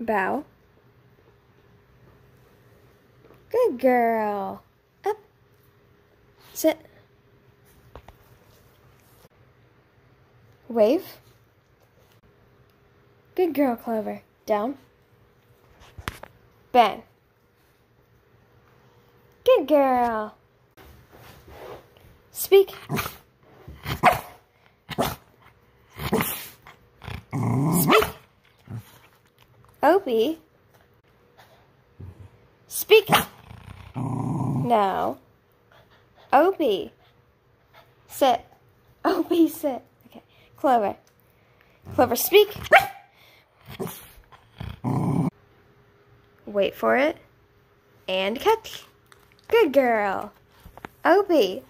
Bow. Good girl. Up. Sit. Wave. Good girl, Clover. Down. Bang. Good girl. Speak. Speak. Opie. Speak. No. Opie. Sit. Opie, sit. Okay. Clover. Clover, speak. Wait for it. And catch. Good girl. Opie.